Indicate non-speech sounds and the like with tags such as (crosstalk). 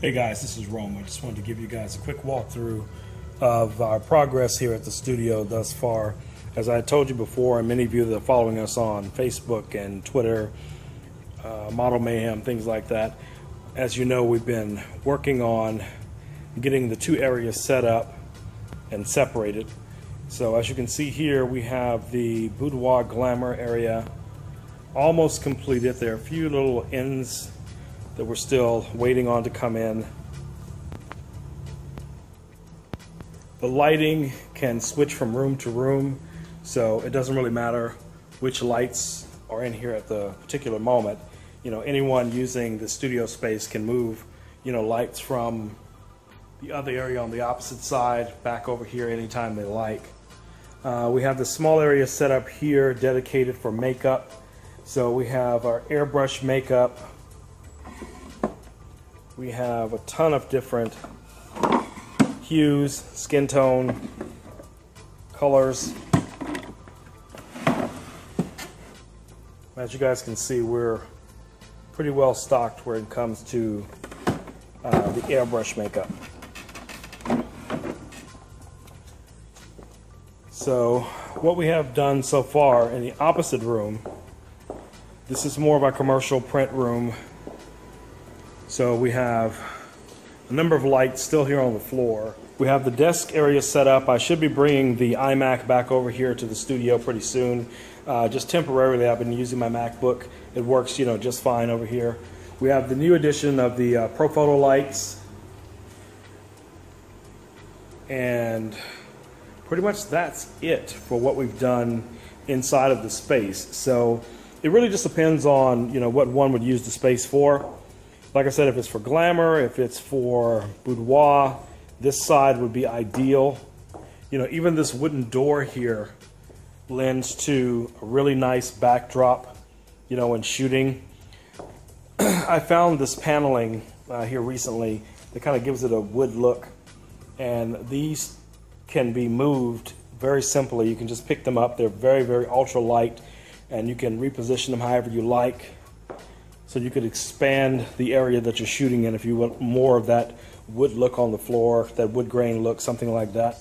Hey guys, this is Rome. I just wanted to give you guys a quick walkthrough of our progress here at the studio thus far. As I told you before, and many of you that are following us on Facebook and Twitter, uh, Model Mayhem, things like that, as you know, we've been working on getting the two areas set up and separated. So as you can see here, we have the Boudoir Glamour area almost completed. There are a few little ends that we're still waiting on to come in. The lighting can switch from room to room, so it doesn't really matter which lights are in here at the particular moment. You know, anyone using the studio space can move, you know, lights from the other area on the opposite side back over here anytime they like. Uh, we have the small area set up here dedicated for makeup. So we have our airbrush makeup we have a ton of different hues, skin tone, colors. As you guys can see, we're pretty well stocked when it comes to uh, the airbrush makeup. So what we have done so far in the opposite room, this is more of a commercial print room so we have a number of lights still here on the floor. We have the desk area set up. I should be bringing the iMac back over here to the studio pretty soon. Uh, just temporarily, I've been using my MacBook. It works, you know, just fine over here. We have the new edition of the uh, Profoto lights. And pretty much that's it for what we've done inside of the space. So it really just depends on, you know, what one would use the space for. Like I said, if it's for glamour, if it's for boudoir, this side would be ideal. You know, even this wooden door here lends to a really nice backdrop, you know, when shooting. (clears throat) I found this paneling uh, here recently that kind of gives it a wood look. And these can be moved very simply. You can just pick them up. They're very, very ultra light and you can reposition them however you like. So you could expand the area that you're shooting in if you want more of that wood look on the floor, that wood grain look, something like that.